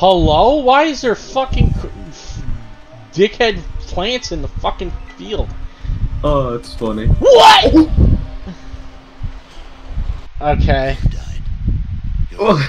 Hello? Why is there fucking dickhead plants in the fucking field? Oh, it's funny. What? Oh. Okay. Oh.